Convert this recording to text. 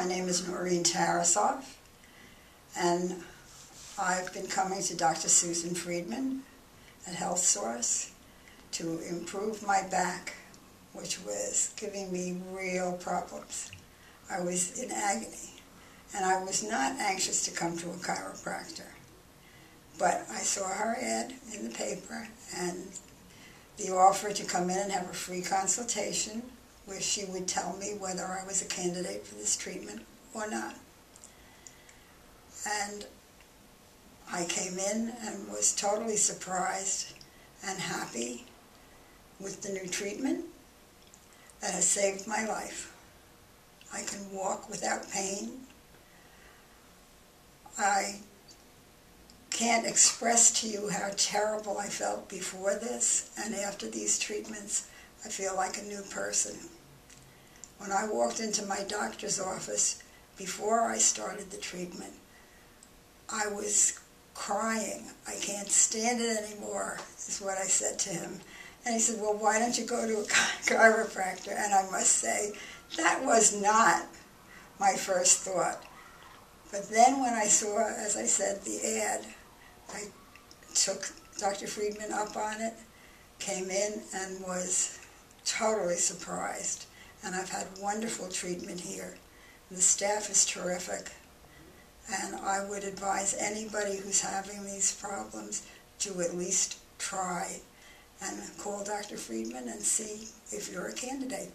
My name is Norine Tarasoff, and I've been coming to Dr. Susan Friedman at Health Source to improve my back, which was giving me real problems. I was in agony, and I was not anxious to come to a chiropractor. But I saw her ad in the paper and the offer to come in and have a free consultation where she would tell me whether I was a candidate for this treatment or not. And I came in and was totally surprised and happy with the new treatment that has saved my life. I can walk without pain. I can't express to you how terrible I felt before this and after these treatments. I feel like a new person. When I walked into my doctor's office before I started the treatment, I was crying. I can't stand it anymore, is what I said to him. And he said, well, why don't you go to a chiropractor? And I must say, that was not my first thought. But then when I saw, as I said, the ad, I took Dr. Friedman up on it, came in and was totally surprised and I've had wonderful treatment here. The staff is terrific, and I would advise anybody who's having these problems to at least try and call Dr. Friedman and see if you're a candidate.